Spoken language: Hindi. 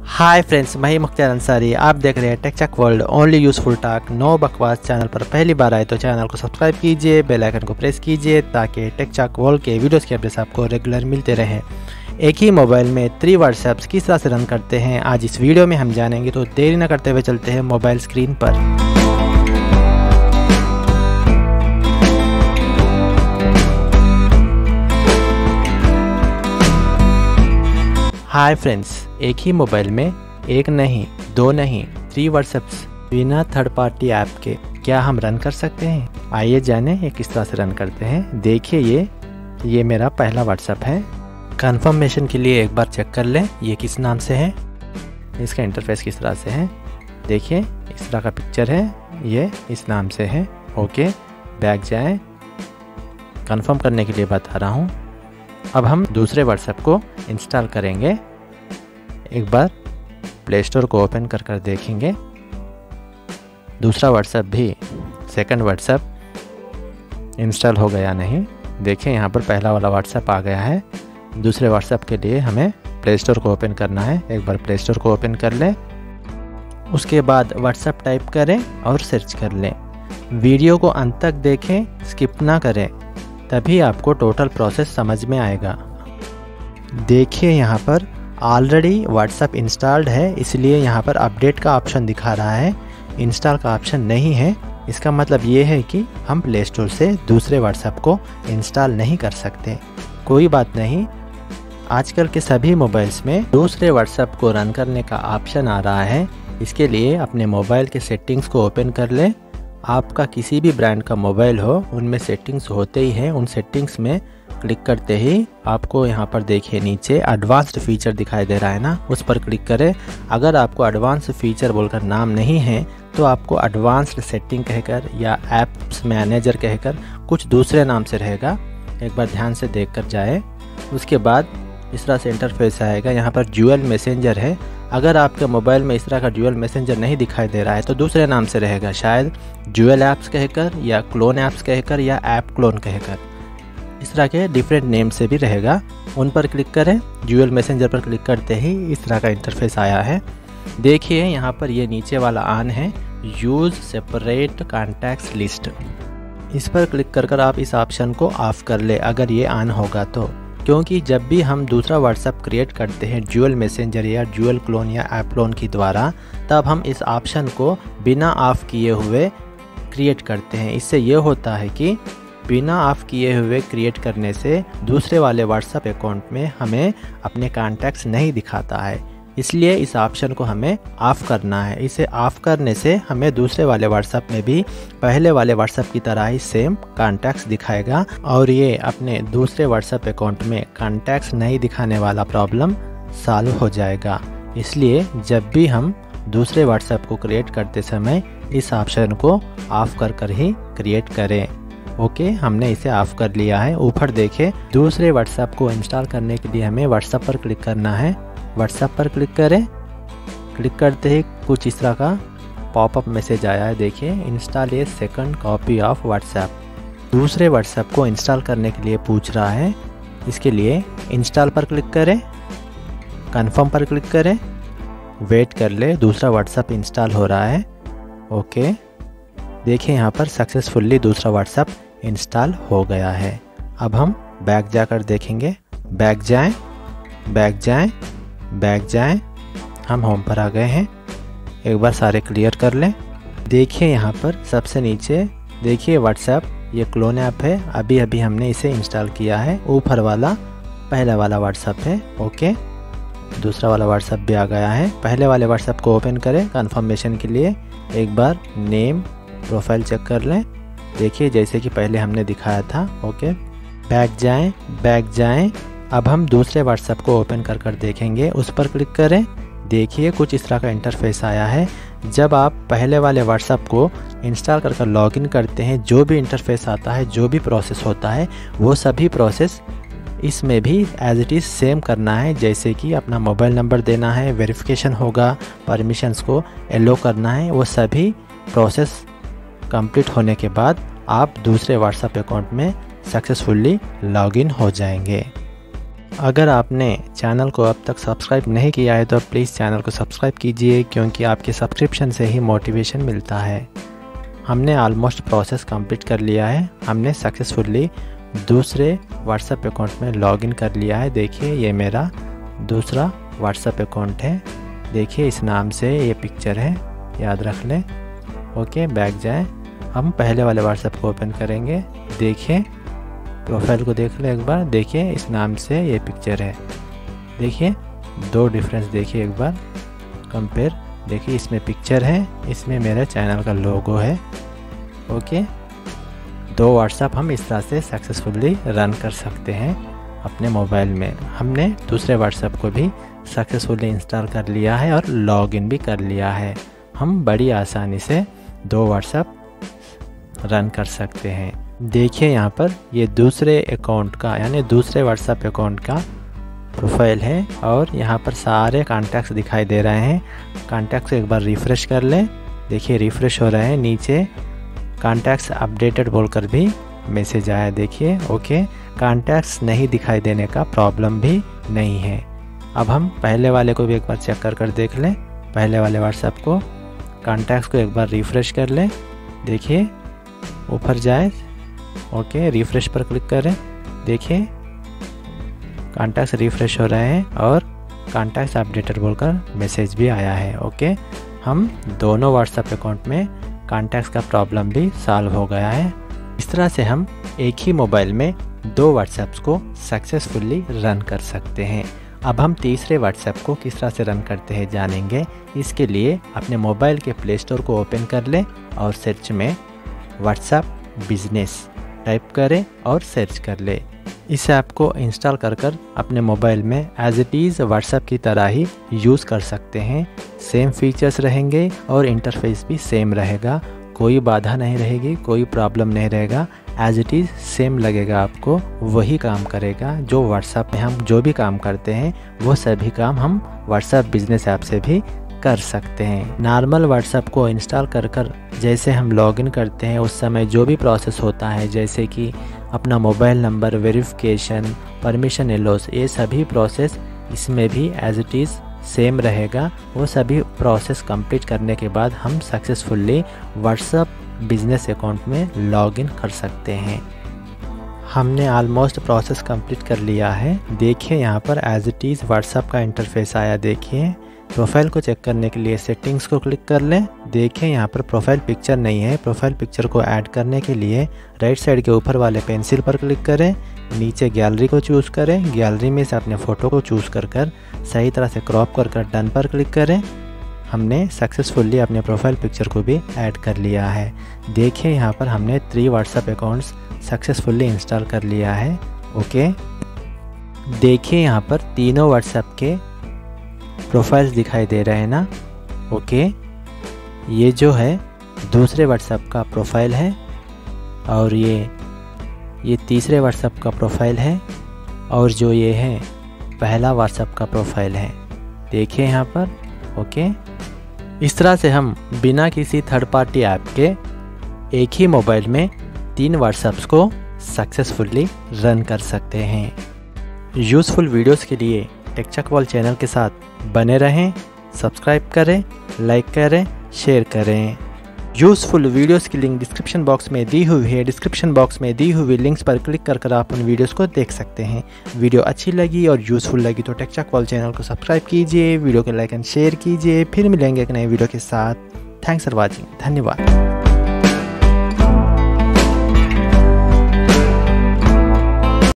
हाय फ्रेंड्स मैं मुख्तार अंसारी। आप देख रहे हैं टेक्चक world only useful talk no बकवास चैनल पर पहली बार आए तो चैनल को सब्सक्राइब कीजिए बेल आइकन को प्रेस कीजिए, ताकि टेक्चक वर्ल्ड के वीडियोस के अपडेट्स आपको रेगुलर मिलते रहें। एक ही मोबाइल में थ्री व्हाट्सएप्स किस तरह से रन करते हैं, आज इस वीडियो में हम जानेंगे तो देरी न करते हुए चलते हैं मोबाइल स्क्रीन पर। हाय फ्रेंड्स एक ही मोबाइल में एक नहीं, दो नहीं थ्री व्हाट्सएप्स बिना थर्ड पार्टी ऐप के क्या हम रन कर सकते हैं? आइए जाने ये किस तरह से रन करते हैं। देखिए ये ये मेरा पहला व्हाट्सएप है। कंफर्मेशन के लिए एक बार चेक कर लें, ये किस नाम से है? इसका इंटरफेस किस तरह से है? देखिए, इस तरह का पिक्चर है, ये इस नाम से है। ओके बैक जाए। कंफर्म करने के लिए बता रहा हूँ। अब हम दूसरे व्हाट्सएप को इंस्टॉल करेंगे। एक बार प्ले स्टोर को ओपन कर कर देखेंगे। दूसरा व्हाट्सएप भी सेकंड व्हाट्सएप इंस्टॉल हो गया नहीं। देखें यहाँ पर पहला वाला व्हाट्सएप आ गया है। दूसरे व्हाट्सएप के लिए हमें प्ले स्टोर को ओपन करना है। एक बार प्ले स्टोर को ओपन कर लें। उसके बाद व्हाट्सएप टाइप करें और सर्च कर लें। वीडियो को अंत तक देखें स्किप ना करें। तभी आपको टोटल प्रोसेस समझ में आएगा। देखिए यहाँ पर ऑलरेडी व्हाट्सअप इंस्टॉल्ड है, इसलिए यहाँ पर अपडेट का ऑप्शन दिखा रहा है। इंस्टॉल का ऑप्शन नहीं है, इसका मतलब ये है कि हम प्ले स्टोर से दूसरे व्हाट्सएप को इंस्टॉल नहीं कर सकते। कोई बात नहीं, आजकल के सभी मोबाइल्स में दूसरे व्हाट्सएप को रन करने का ऑप्शन आ रहा है। इसके लिए अपने मोबाइल के सेटिंग्स को ओपन कर लें। आपका किसी भी ब्रांड का मोबाइल हो, उनमें सेटिंग्स होते ही हैं, उन सेटिंग्स में क्लिक करते ही आपको यहाँ पर देखिए नीचे एडवांस्ड फीचर दिखाई दे रहा है ना, उस पर क्लिक करें। अगर आपको एडवांस फीचर बोलकर नाम नहीं है तो आपको एडवांस्ड सेटिंग कहकर या एप्स मैनेजर कहकर कुछ दूसरे नाम से रहेगा। एक बार ध्यान से देख कर जाए। उसके बाद तरह से इंटरफेस आएगा। यहाँ पर ज्यूअल मैसेंजर है। अगर आपके मोबाइल में इस तरह का ज्यूअल मैसेंजर नहीं दिखाई दे रहा है तो दूसरे नाम से रहेगा शायद ज्यूअल ऐप्स कहकर या क्लोन ऐप्स कहकर या ऐप क्लोन कहकर। इस तरह के डिफरेंट नेम से भी रहेगा। उन पर क्लिक करें ज्यूअल मैसेंजर पर क्लिक करते ही इस तरह का इंटरफेस आया है। देखिए, यहाँ पर ये नीचे वाला आन है यूज़ सेपरेट कॉन्टैक्ट्स लिस्ट इस पर क्लिक कर कर आप इस ऑप्शन को ऑफ़ कर ले, अगर ये ऑन होगा तो। क्योंकि जब भी हम दूसरा व्हाट्सएप क्रिएट करते हैं जूअल मैसेंजर या जूअल क्लोन या ऐप क्लोन की द्वारा, तब हम इस ऑप्शन को बिना ऑफ़ किए हुए क्रिएट करते हैं। इससे ये होता है कि बिना ऑफ़ किए हुए क्रिएट करने से दूसरे वाले व्हाट्सएप अकाउंट में हमें अपने कॉन्टैक्ट्स नहीं दिखाता है। इसलिए इस ऑप्शन को हमें ऑफ़ करना है। इसे ऑफ़ करने से हमें दूसरे वाले व्हाट्सएप में भी पहले वाले व्हाट्सएप की तरह ही सेम कॉन्टैक्ट्स दिखाएगा और ये अपने दूसरे व्हाट्सएप अकाउंट में कॉन्टैक्ट्स नहीं दिखाने वाला प्रॉब्लम सॉल्व हो जाएगा। इसलिए जब भी हम दूसरे व्हाट्सएप को क्रिएट करते समय इस ऑप्शन को ऑफ़ कर कर ही क्रिएट करें। ओके, हमने इसे ऑफ़ कर लिया है। ऊपर देखें, दूसरे व्हाट्सएप को इंस्टॉल करने के लिए हमें व्हाट्सएप पर क्लिक करना है। व्हाट्सएप पर क्लिक करें। क्लिक करते ही कुछ इस तरह का पॉपअप मैसेज आया है, देखिए। Install a second copy of WhatsApp दूसरे व्हाट्सएप को इंस्टॉल करने के लिए पूछ रहा है। इसके लिए इंस्टॉल पर क्लिक करें। कंफर्म पर क्लिक करें। वेट कर ले, दूसरा व्हाट्सएप इंस्टॉल हो रहा है। ओके देखिए, यहाँ पर सक्सेसफुली दूसरा व्हाट्सएप इंस्टॉल हो गया है। अब हम बैक जाकर देखेंगे। बैक जाएँ। बैक जाएँ। बैक जाएँ। हम होम पर आ गए हैं। एक बार सारे क्लियर कर लें। देखिए यहाँ पर सबसे नीचे, देखिए व्हाट्सएप ये क्लोन ऐप है। अभी अभी हमने इसे इंस्टॉल किया है। ऊपर वाला, पहला वाला व्हाट्सएप है। ओके। दूसरा वाला व्हाट्सएप भी आ गया है। पहले वाले व्हाट्सएप को ओपन करें कन्फर्मेशन के लिए। एक बार नेम प्रोफ़ाइल चेक कर लें। देखिए जैसे कि पहले हमने दिखाया था। ओके। बैक जाएँ बैक जाएँ। अब हम दूसरे व्हाट्सएप को ओपन कर कर देखेंगे। उस पर क्लिक करें। देखिए, कुछ इस तरह का इंटरफेस आया है। जब आप पहले वाले व्हाट्सएप को इंस्टॉल कर कर लॉगिन करते हैं, जो भी इंटरफेस आता है, जो भी प्रोसेस होता है, वो सभी प्रोसेस इसमें भी एज इट इज़ सेम करना है। जैसे कि अपना मोबाइल नंबर देना है वेरिफिकेशन होगा परमिशंस को एलो करना है, वो सभी प्रोसेस कंप्लीट होने के बाद आप दूसरे व्हाट्सएप अकाउंट में सक्सेसफुली लॉगिन हो जाएँगे। अगर आपने चैनल को अब तक सब्सक्राइब नहीं किया है तो प्लीज़ चैनल को सब्सक्राइब कीजिए, क्योंकि आपके सब्सक्रिप्शन से ही मोटिवेशन मिलता है। हमने ऑलमोस्ट प्रोसेस कंप्लीट कर लिया है। हमने सक्सेसफुली दूसरे व्हाट्सएप अकाउंट में लॉगिन कर लिया है। देखिए, ये मेरा दूसरा व्हाट्सएप अकाउंट है। देखिए, इस नाम से ये पिक्चर है। याद रख लें। ओके, बैक जाए। हम पहले वाले व्हाट्सएप को ओपन करेंगे। देखिए प्रोफ़ाइल को देख लो एक बार। देखिए, इस नाम से ये पिक्चर है। देखिए, दो डिफरेंस देखिए एक बार। कंपेयर देखिए, इसमें पिक्चर है, इसमें मेरे चैनल का लोगो है। ओके दो व्हाट्सअप हम इस तरह से सक्सेसफुली रन कर सकते हैं अपने मोबाइल में। हमने दूसरे व्हाट्सएप को भी सक्सेसफुली इंस्टॉल कर लिया है और लॉगिन भी कर लिया है। हम बड़ी आसानी से दो व्हाट्सएप रन कर सकते हैं। देखिए यहाँ पर, ये दूसरे अकाउंट का, यानी दूसरे व्हाट्सएप अकाउंट का प्रोफ़ाइल है और यहाँ पर सारे कॉन्टैक्ट्स दिखाई दे रहे हैं। कॉन्टैक्ट्स एक बार रिफ़्रेश कर लें। देखिए रिफ़्रेश हो रहे हैं। नीचे कॉन्टैक्ट्स अपडेटेड बोलकर भी मैसेज आया। देखिए ओके कॉन्टैक्ट्स नहीं दिखाई देने का प्रॉब्लम भी नहीं है। अब हम पहले वाले को भी एक बार चेक कर कर देख लें। पहले वाले व्हाट्सएप को कॉन्टैक्ट्स को एक बार रिफ़्रेश कर लें। देखिए, ऊपर जाए। ओके रिफ़्रेश पर क्लिक करें। देखिए कॉन्टैक्ट्स रिफ़्रेश हो रहे हैं और कॉन्टैक्ट्स अपडेटेड बोलकर मैसेज भी आया है, ओके। हम दोनों व्हाट्सएप अकाउंट में कॉन्टैक्ट्स का प्रॉब्लम भी सॉल्व हो गया है। इस तरह से हम एक ही मोबाइल में दो व्हाट्सएप्स को सक्सेसफुली रन कर सकते हैं। अब हम तीसरे व्हाट्सएप को किस तरह से रन करते हैं जानेंगे। इसके लिए अपने मोबाइल के प्ले स्टोर को ओपन कर लें और सर्च में व्हाट्सएप बिज़नेस टाइप करें और सर्च कर ले। इस ऐप को इंस्टॉल कर कर अपने मोबाइल में एज इट इज़ व्हाट्सएप की तरह ही यूज़ कर सकते हैं। सेम फीचर्स रहेंगे और इंटरफेस भी सेम रहेगा। कोई बाधा नहीं रहेगी, कोई प्रॉब्लम नहीं रहेगा। एज इट इज़ सेम लगेगा आपको। वही काम करेगा जो व्हाट्सएप में हम जो भी काम करते हैं, वो सभी काम हम व्हाट्सएप बिज़नेस ऐप से भी कर सकते हैं। नॉर्मल व्हाट्सएप को इंस्टॉल कर कर जैसे हम लॉगिन करते हैं, उस समय जो भी प्रोसेस होता है, जैसे कि अपना mobile number verification permission allows ये सभी प्रोसेस इसमें भी एज इट इज़ सेम रहेगा। वो सभी प्रोसेस कंप्लीट करने के बाद हम सक्सेसफुली व्हाट्सएप बिज़नेस अकाउंट में लॉगिन कर सकते हैं। हमने ऑलमोस्ट प्रोसेस कंप्लीट कर लिया है। देखिए यहाँ पर एज इट इज़ व्हाट्सएप का इंटरफेस आया, देखिए। प्रोफ़ाइल को चेक करने के लिए सेटिंग्स को क्लिक कर लें। देखें, यहाँ पर प्रोफ़ाइल पिक्चर नहीं है। प्रोफ़ाइल पिक्चर को ऐड करने के लिए राइट साइड के ऊपर वाले पेंसिल पर क्लिक करें। नीचे गैलरी को चूज़ करें। गैलरी में से अपने फ़ोटो को चूज़ कर कर सही तरह से क्रॉप कर कर डन पर क्लिक करें। हमने सक्सेसफुली अपने प्रोफ़ाइल पिक्चर को भी ऐड कर लिया है। देखिए यहाँ पर हमने three WhatsApp accounts successfully install कर लिया है। ओके? देखिए यहाँ पर तीनों व्हाट्सएप के प्रोफाइल्स दिखाई दे रहे हैं ना? ओके ये जो है, दूसरे व्हाट्सएप का प्रोफ़ाइल है और ये ये तीसरे व्हाट्सएप का प्रोफ़ाइल है और जो ये है, पहला व्हाट्सएप का प्रोफ़ाइल है। देखिए यहाँ पर ओके इस तरह से हम बिना किसी थर्ड पार्टी ऐप के एक ही मोबाइल में तीन व्हाट्सएप्स को सक्सेसफुली रन कर सकते हैं। यूज़फुल वीडियोस के लिए टेक्चकवाल चैनल के साथ बने रहें सब्सक्राइब करें लाइक करें शेयर करें। यूज़फुल वीडियोस की लिंक डिस्क्रिप्शन बॉक्स में दी हुई है। डिस्क्रिप्शन बॉक्स में दी हुई लिंक्स पर क्लिक कर कर आप उन वीडियोस को देख सकते हैं। वीडियो अच्छी लगी और यूज़फुल लगी तो टेक्चकवाल चैनल को सब्सक्राइब कीजिए वीडियो को लाइक एंड शेयर कीजिए। फिर मिलेंगे एक नए वीडियो के साथ। थैंक्स फॉर वॉचिंग धन्यवाद।